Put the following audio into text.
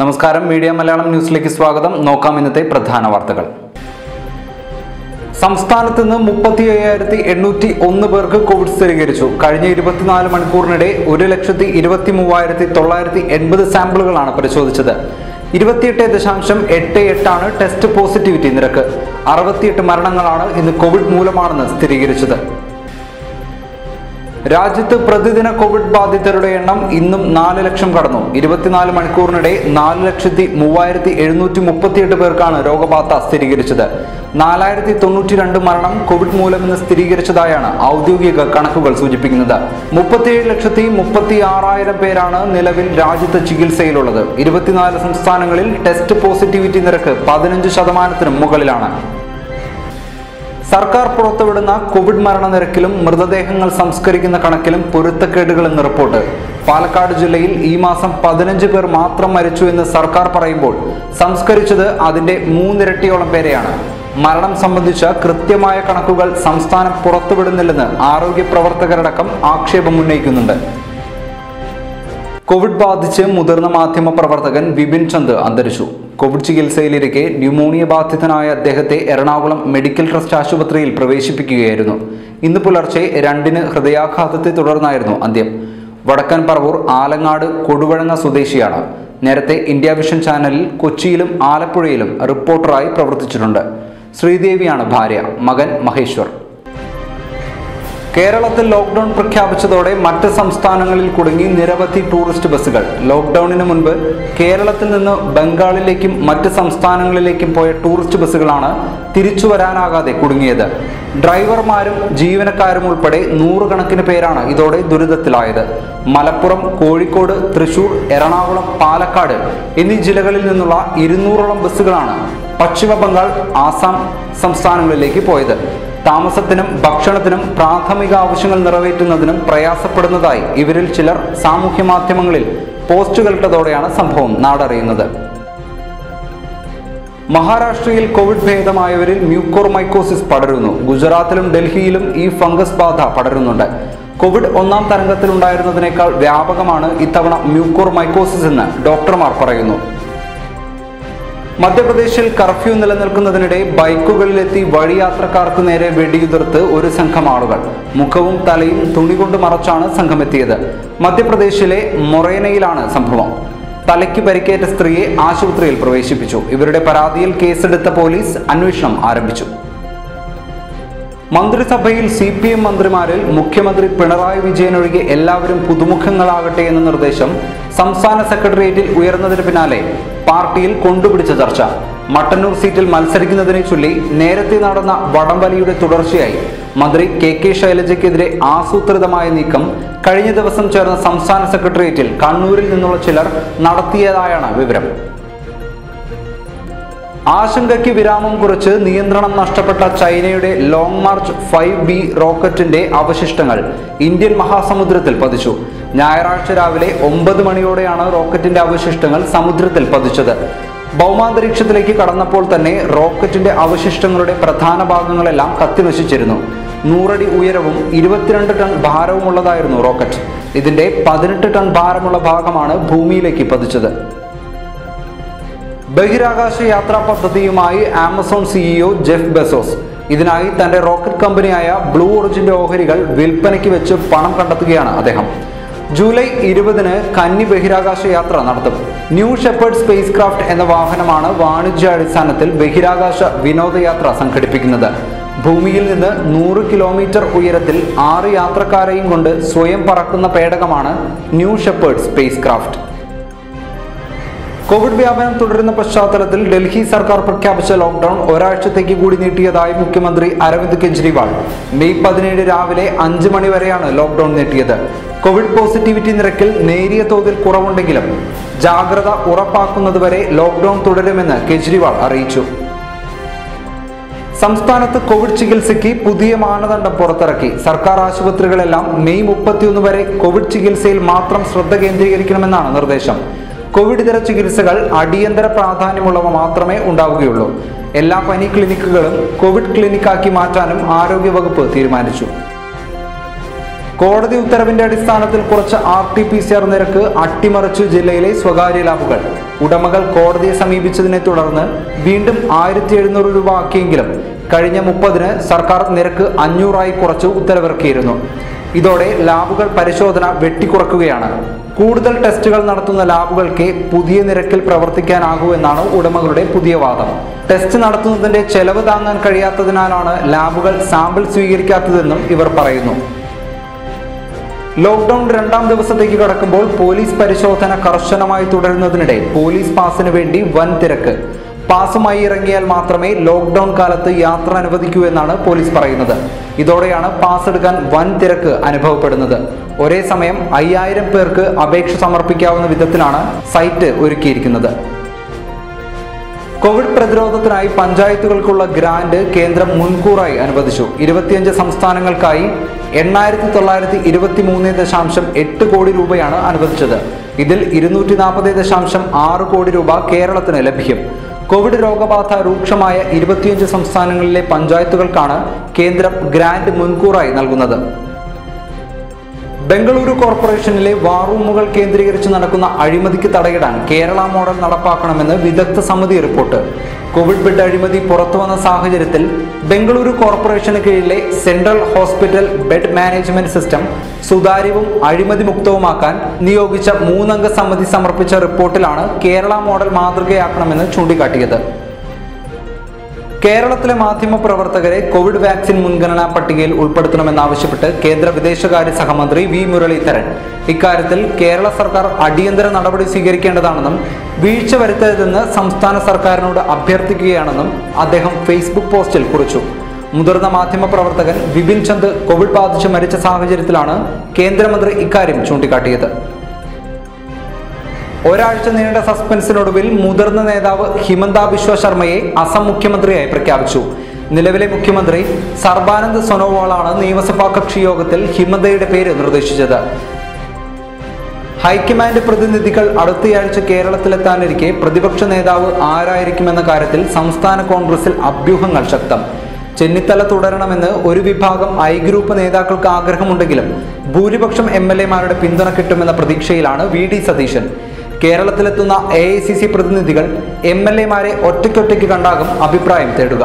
നമസ്കാരം. മീഡിയ മലയാളം ന്യൂസിലേക്ക് സ്വാഗതം. നോക്കാം ഇന്നത്തെ പ്രധാന വാർത്തകൾ. സംസ്ഥാനത്ത് നിന്ന് മുപ്പത്തി അയ്യായിരത്തി എണ്ണൂറ്റി ഒന്ന് പേർക്ക് കോവിഡ് സ്ഥിരീകരിച്ചു. കഴിഞ്ഞ ഇരുപത്തിനാല് മണിക്കൂറിനിടെ ഒരു ലക്ഷത്തി ഇരുപത്തി മൂവായിരത്തി തൊള്ളായിരത്തി എൺപത് സാമ്പിളുകളാണ് പരിശോധിച്ചത്. ഇരുപത്തിയെട്ട് ദശാംശം എട്ട് എട്ടാണ് ടെസ്റ്റ് പോസിറ്റിവിറ്റി നിരക്ക്. അറുപത്തിയെട്ട് മരണങ്ങളാണ് ഇന്ന് കോവിഡ് മൂലമാണെന്ന് സ്ഥിരീകരിച്ചത്. രാജ്യത്ത് പ്രതിദിന കോവിഡ് ബാധിതരുടെ എണ്ണം ഇന്നും നാല് ലക്ഷം കടന്നു. ഇരുപത്തിനാല് മണിക്കൂറിനിടെ നാല് ലക്ഷത്തി മൂവായിരത്തി എഴുന്നൂറ്റി മുപ്പത്തിയെട്ട് പേർക്കാണ് രോഗബാധ സ്ഥിരീകരിച്ചത്. നാലായിരത്തി തൊണ്ണൂറ്റി രണ്ട് മരണം കോവിഡ് മൂലമെന്ന് സ്ഥിരീകരിച്ചതായാണ് ഔദ്യോഗിക കണക്കുകൾ സൂചിപ്പിക്കുന്നത്. മുപ്പത്തിയേഴ് ലക്ഷത്തി മുപ്പത്തി ആറായിരം പേരാണ് നിലവിൽ രാജ്യത്ത് ചികിത്സയിലുള്ളത്. ഇരുപത്തിനാല് സംസ്ഥാനങ്ങളിൽ ടെസ്റ്റ് പോസിറ്റിവിറ്റി നിരക്ക് പതിനഞ്ച് ശതമാനത്തിനും മുകളിലാണ്. സർക്കാർ പുറത്തുവിടുന്ന കോവിഡ് മരണനിരക്കിലും മൃതദേഹങ്ങൾ സംസ്കരിക്കുന്ന കണക്കിലും പൊരുത്തക്കേടുകളെന്ന് റിപ്പോർട്ട്. പാലക്കാട് ജില്ലയിൽ ഈ മാസം പതിനഞ്ച് പേർ മാത്രം മരിച്ചു എന്ന് സർക്കാർ പറയുമ്പോൾ സംസ്കരിച്ചത് അതിന്റെ മൂന്നിരട്ടിയോളം പേരെയാണ്. മരണം സംബന്ധിച്ച കൃത്യമായ കണക്കുകൾ സംസ്ഥാനം പുറത്തുവിടുന്നില്ലെന്ന് ആരോഗ്യ പ്രവർത്തകരടക്കം ആക്ഷേപം ഉന്നയിക്കുന്നുണ്ട്. കോവിഡ് ബാധിച്ച് മുതിർന്ന മാധ്യമ പ്രവർത്തകൻ വിപിൻ ചന്ദ് അന്തരിച്ചു. കോവിഡ് ചികിത്സയിലിരിക്കെ ന്യൂമോണിയ ബാധിതനായ അദ്ദേഹത്തെ എറണാകുളം മെഡിക്കൽ ട്രസ്റ്റ് ആശുപത്രിയിൽ പ്രവേശിപ്പിക്കുകയായിരുന്നു. ഇന്ന് പുലർച്ചെ രണ്ടിന് ഹൃദയാഘാതത്തെ തുടർന്നായിരുന്നു അന്ത്യം. വടക്കൻ പറവൂർ ആലങ്ങാട് കൊടുവഴങ്ങ സ്വദേശിയാണ്. നേരത്തെ ഇന്ത്യ വിഷൻ ചാനലിൽ കൊച്ചിയിലും ആലപ്പുഴയിലും റിപ്പോർട്ടറായി പ്രവർത്തിച്ചിട്ടുണ്ട്. ശ്രീദേവിയാണ് ഭാര്യ. മകൻ മഹേശ്വർ. കേരളത്തിൽ ലോക്ക്ഡൌൺ പ്രഖ്യാപിച്ചതോടെ മറ്റ് സംസ്ഥാനങ്ങളിൽ കുടുങ്ങി നിരവധി ടൂറിസ്റ്റ് ബസ്സുകൾ. ലോക്ക്ഡൌണിന് മുൻപ് കേരളത്തിൽ നിന്ന് ബംഗാളിലേക്കും മറ്റ് സംസ്ഥാനങ്ങളിലേക്കും പോയ ടൂറിസ്റ്റ് ബസ്സുകളാണ് തിരിച്ചു വരാനാകാതെ കുടുങ്ങിയത്. ഡ്രൈവർമാരും ജീവനക്കാരും ഉൾപ്പെടെ നൂറുകണക്കിന് പേരാണ് ഇതോടെ ദുരിതത്തിലായത്. മലപ്പുറം കോഴിക്കോട് തൃശൂർ എറണാകുളം പാലക്കാട് എന്നീ ജില്ലകളിൽ നിന്നുള്ള ഇരുന്നൂറോളം ബസ്സുകളാണ് പശ്ചിമ ബംഗാൾ ആസാം സംസ്ഥാനങ്ങളിലേക്ക് പോയത്. താമസത്തിനും ഭക്ഷണത്തിനും പ്രാഥമിക ആവശ്യങ്ങൾ നിറവേറ്റുന്നതിനും പ്രയാസപ്പെടുന്നതായി ഇവരിൽ ചിലർ സാമൂഹ്യ മാധ്യമങ്ങളിൽ പോസ്റ്റുകളിട്ടതോടെയാണ് സംഭവം നാടറിയുന്നത്. മഹാരാഷ്ട്രയിൽ കോവിഡ് ഭേദമായവരിൽ മ്യൂക്കോർമൈക്കോസിസ് പടരുന്നു. ഗുജറാത്തിലും ഡൽഹിയിലും ഈ ഫംഗസ് ബാധ പടരുന്നുണ്ട്. കോവിഡ് ഒന്നാം തരംഗത്തിലുണ്ടായിരുന്നതിനേക്കാൾ വ്യാപകമാണ് ഇത്തവണ മ്യൂക്കോർമൈക്കോസിസ് എന്ന് ഡോക്ടർമാർ പറയുന്നു. മധ്യപ്രദേശിൽ കർഫ്യൂ നിലനിൽക്കുന്നതിനിടെ ബൈക്കുകളിലെത്തി വഴിയാത്രക്കാർക്ക് നേരെ വെടിയുതിർത്ത് ഒരു സംഘം ആളുകൾ. മുഖവും തലയും തുണി കൊണ്ട് മറച്ചാണ് സംഘമെത്തിയത്. മധ്യപ്രദേശിലെ മൊറേനയിലാണ് സംഭവം. തലയ്ക്ക് പരിക്കേറ്റ സ്ത്രീയെ ആശുപത്രിയിൽ പ്രവേശിപ്പിച്ചു. ഇവരുടെ പരാതിയിൽ കേസെടുത്ത പോലീസ് അന്വേഷണം ആരംഭിച്ചു. മന്ത്രിസഭയിൽ സി പി എം മന്ത്രിമാരിൽ മുഖ്യമന്ത്രി പിണറായി വിജയൻ ഒഴികെ എല്ലാവരും പുതുമുഖങ്ങളാകട്ടെ എന്ന നിർദ്ദേശം സംസ്ഥാന സെക്രട്ടേറിയറ്റിൽ ഉയർന്നതിന് പിന്നാലെ പാർട്ടിയിൽ കൊണ്ടുപിടിച്ച ചർച്ച. മട്ടന്നൂർ സീറ്റിൽ മത്സരിക്കുന്നതിനെ ചൊല്ലി നേരത്തെ നടന്ന വടംവലിയുടെ തുടർച്ചയായി മന്ത്രി കെ കെ ശൈലജയ്ക്കെതിരെ ആസൂത്രിതമായ നീക്കം കഴിഞ്ഞ ദിവസം ചേർന്ന സംസ്ഥാന സെക്രട്ടേറിയറ്റിൽ കണ്ണൂരിൽ നിന്നുള്ള ചിലർ നടത്തിയതായാണ് വിവരം. ആശങ്കയ്ക്ക് വിരാമം കുറിച്ച് നിയന്ത്രണം നഷ്ടപ്പെട്ട ചൈനയുടെ ലോങ് മാർച്ച് ഫൈവ് ബി റോക്കറ്റിന്റെ അവശിഷ്ടങ്ങൾ ഇന്ത്യൻ മഹാസമുദ്രത്തിൽ പതിച്ചു. ഞായറാഴ്ച രാവിലെ ഒമ്പത് മണിയോടെയാണ് റോക്കറ്റിന്റെ അവശിഷ്ടങ്ങൾ സമുദ്രത്തിൽ പതിച്ചത്. ഭൗമാന്തരീക്ഷത്തിലേക്ക് കടന്നപ്പോൾ തന്നെ റോക്കറ്റിന്റെ അവശിഷ്ടങ്ങളുടെ പ്രധാന ഭാഗങ്ങളെല്ലാം കത്തിനശിച്ചിരുന്നു. നൂറടി ഉയരവും ഇരുപത്തിരണ്ട് ടൺ ഭാരവുമുള്ളതായിരുന്നു റോക്കറ്റ്. ഇതിന്റെ പതിനെട്ട് ടൺ ഭാരമുള്ള ഭാഗമാണ് ഭൂമിയിലേക്ക് പതിച്ചത്. ബഹിരാകാശ യാത്രാ പദ്ധതിയുമായി ആമസോൺ സിഇഒ ജെഫ് ബെസോസ്. ഇതിനായി തന്റെ റോക്കറ്റ് കമ്പനിയായ ബ്ലൂ ഒറിജിന്റെ ഓഹരികൾ വിൽപ്പനയ്ക്ക് വെച്ച് പണം കണ്ടെത്തുകയാണ് അദ്ദേഹം. ജൂലൈ ഇരുപതിന് കന്നി ബഹിരാകാശ യാത്ര നടത്തും. ന്യൂ ഷെപ്പേർഡ് സ്പേസ് ക്രാഫ്റ്റ് എന്ന വാഹനമാണ് വാണിജ്യാടിസ്ഥാനത്തിൽ ബഹിരാകാശ വിനോദയാത്ര സംഘടിപ്പിക്കുന്നത്. ഭൂമിയിൽ നിന്ന് നൂറ് കിലോമീറ്റർ ഉയരത്തിൽ ആറ് യാത്രക്കാരെയും കൊണ്ട് സ്വയം പറക്കുന്ന പേടകമാണ് New Shepard space craft covid വ്യാപനം തുടരുന്ന പശ്ചാത്തലത്തിൽ ഡൽഹി സർക്കാർ പ്രഖ്യാപിച്ച ലോക്ഡൌൺ ഒരാഴ്ചത്തേക്ക് കൂടി നീട്ടിയതായി മുഖ്യമന്ത്രി അരവിന്ദ് കെജ്രിവാൾ. മെയ് പതിനേഴ് രാവിലെ അഞ്ച് മണി വരെയാണ് ലോക്ഡൌൺ നീട്ടിയത്. കോവിഡ് പോസിറ്റിവിറ്റി നിരക്കിൽ നേരിയ തോതിൽ കുറവുണ്ടെങ്കിലും ജാഗ്രത ഉറപ്പാക്കുന്നതുവരെ ലോക്ഡൌൺ തുടരുമെന്ന് കെജ്രിവാൾ അറിയിച്ചു. സംസ്ഥാനത്ത് കോവിഡ് ചികിത്സയ്ക്ക് പുതിയ മാനദണ്ഡം പുറത്തിറക്കി. സർക്കാർ ആശുപത്രികളെല്ലാം മെയ് മുപ്പത്തിയൊന്ന് വരെ കോവിഡ് ചികിത്സയിൽ മാത്രം ശ്രദ്ധ കേന്ദ്രീകരിക്കണമെന്നാണ് നിർദ്ദേശം. കോവിഡ് ഇതര ചികിത്സകൾ അടിയന്തര പ്രാധാന്യമുള്ളവ മാത്രമേ ഉണ്ടാവുകയുള്ളൂ. എല്ലാ പനി ക്ലിനിക്കുകളും കോവിഡ് ക്ലിനിക്കാക്കി മാറ്റാനും ആരോഗ്യവകുപ്പ് തീരുമാനിച്ചു. കോടതി ഉത്തരവിന്റെ അടിസ്ഥാനത്തിൽ കുറച്ച് R T P C R നിരക്ക് അട്ടിമറിച്ചു ജില്ലയിലെ സ്വകാര്യ ലാബുകൾ. ഉടമകൾ കോടതിയെ സമീപിച്ചതിനെ തുടർന്ന് വീണ്ടും ആയിരത്തി എഴുന്നൂറ് രൂപ ആക്കിയെങ്കിലും കഴിഞ്ഞ മുപ്പതിന് സർക്കാർ നിരക്ക് അഞ്ഞൂറായി കുറച്ച് ഉത്തരവിറക്കിയിരുന്നു. ഇതോടെ ലാബുകൾ പരിശോധന വെട്ടിക്കുറക്കുകയാണ്. കൂടുതൽ ടെസ്റ്റുകൾ നടത്തുന്ന ലാബുകൾക്ക് പുതിയ നിരക്കിൽ പ്രവർത്തിക്കാനാകൂ എന്നാണ് ഉടമകളുടെ പുതിയ വാദം. ടെസ്റ്റ് നടത്തുന്നതിന്റെ ചെലവ് താങ്ങാൻ കഴിയാത്തതിനാലാണ് ലാബുകൾ സാമ്പിൾ സ്വീകരിക്കാത്തതെന്നും ഇവർ പറയുന്നു. ലോക്ക്ഡൌൺ രണ്ടാം ദിവസത്തേക്ക് കടക്കുമ്പോൾ പോലീസ് പരിശോധന കർശനമായി തുടരുന്നതിനിടെ പോലീസ് പാസിന് വേണ്ടി വൻ തിരക്ക്. പാസുമായി ഇറങ്ങിയാൽ മാത്രമേ ലോക്ക്ഡൌൺ കാലത്ത് യാത്ര അനുവദിക്കൂ എന്നാണ് പോലീസ് പറയുന്നത്. ഇതോടെയാണ് പാസ് എടുക്കാൻ വൻ തിരക്ക് അനുഭവപ്പെടുന്നത്. ഒരേ സമയം അയ്യായിരം പേർക്ക് അപേക്ഷ സമർപ്പിക്കാവുന്ന വിധത്തിലാണ് സൈറ്റ് ഒരുക്കിയിരിക്കുന്നത്. കോവിഡ് പ്രതിരോധത്തിനായി പഞ്ചായത്തുകൾക്കുള്ള ഗ്രാന്റ് കേന്ദ്രം മുൻകൂറായി അനുവദിച്ചു. ഇരുപത്തിയഞ്ച് സംസ്ഥാനങ്ങൾക്കായി എണ്ണായിരത്തി തൊള്ളായിരത്തി ഇരുപത്തി മൂന്ന് ദശാംശം എട്ട് കോടി രൂപയാണ് അനുവദിച്ചത്. ഇതിൽ ഇരുന്നൂറ്റി നാൽപ്പത് ദശാംശം ആറ് കോടി രൂപ കേരളത്തിന് ലഭിക്കും. കോവിഡ് രോഗബാധ രൂക്ഷമായ ഇരുപത്തിയഞ്ച് സംസ്ഥാനങ്ങളിലെ പഞ്ചായത്തുകൾക്കാണ് കേന്ദ്രം ഗ്രാന്റ് മുൻകൂറായി നൽകുന്നത്. ബംഗളൂരു കോർപ്പറേഷനിലെ വാറൂമുകൾ കേന്ദ്രീകരിച്ച് നടക്കുന്ന അഴിമതിക്ക് തടയിടാൻ കേരള മോഡൽ നടപ്പാക്കണമെന്ന് വിദഗ്ധ സമിതി റിപ്പോർട്ട്. കോവിഡ് ബെഡ് അഴിമതി പുറത്തുവന്ന സാഹചര്യത്തിൽ ബംഗളൂരു കോർപ്പറേഷന് കീഴിലെ central hospital bed management system സുതാര്യവും അഴിമതി മുക്തവുമാക്കാൻ നിയോഗിച്ച മൂന്നംഗ സമിതി സമർപ്പിച്ച റിപ്പോർട്ടിലാണ് കേരള മോഡൽ മാതൃകയാക്കണമെന്ന് ചൂണ്ടിക്കാട്ടിയത്. കേരളത്തിലെ മാധ്യമ പ്രവർത്തകരെ കോവിഡ് വാക്സിൻ മുൻഗണനാ പട്ടികയിൽ ഉൾപ്പെടുത്തണമെന്നാവശ്യപ്പെട്ട് കേന്ദ്ര വിദേശകാര്യ സഹമന്ത്രി വി മുരളീധരൻ. ഇക്കാര്യത്തിൽ കേരള സർക്കാർ അടിയന്തര നടപടി സ്വീകരിക്കേണ്ടതാണെന്നും വീഴ്ച വരുത്തരുതെന്ന് സംസ്ഥാന സർക്കാരിനോട് അഭ്യർത്ഥിക്കുകയാണെന്നും അദ്ദേഹം ഫേസ്ബുക്ക് പോസ്റ്റിൽ കുറിച്ചു. മുതിർന്ന മാധ്യമ പ്രവർത്തകൻ വിപിൻ ചന്ദ് കോവിഡ് ബാധിച്ച് മരിച്ച സാഹചര്യത്തിലാണ് കേന്ദ്രമന്ത്രി ഇക്കാര്യം ചൂണ്ടിക്കാട്ടിയത്. ഒരാഴ്ച നീണ്ട സസ്പെൻസിനൊടുവിൽ മുതിർന്ന നേതാവ് ഹിമന്ത ബിശ്വ ശർമ്മയെ അസം മുഖ്യമന്ത്രിയായി പ്രഖ്യാപിച്ചു. നിലവിലെ മുഖ്യമന്ത്രി സർബാനന്ദ് സോനോവാളാണ് നിയമസഭാ കക്ഷി യോഗത്തിൽ ഹിമന്തയുടെ പേര് നിർദ്ദേശിച്ചത്. ഹൈക്കമാൻഡ് പ്രതിനിധികൾ അടുത്തയാഴ്ച കേരളത്തിലെത്താനിരിക്കെ പ്രതിപക്ഷ നേതാവ് ആരായിരിക്കുമെന്ന കാര്യത്തിൽ സംസ്ഥാന കോൺഗ്രസിൽ അഭ്യൂഹങ്ങൾ ശക്തം. ചെന്നിത്തല തുടരണമെന്ന് ഒരു വിഭാഗം ഐ ഗ്രൂപ്പ് നേതാക്കൾക്ക് ആഗ്രഹമുണ്ടെങ്കിലും ഭൂരിപക്ഷം എം എൽ എമാരുടെ പിന്തുണ കിട്ടുമെന്ന പ്രതീക്ഷയിലാണ് വി ഡി സതീശൻ. കേരളത്തിലെത്തുന്ന എ പ്രതിനിധികൾ എം എൽ എമാരെ ഒറ്റയ്ക്കൊറ്റയ്ക്ക് കണ്ടാകും അഭിപ്രായം തേടുക.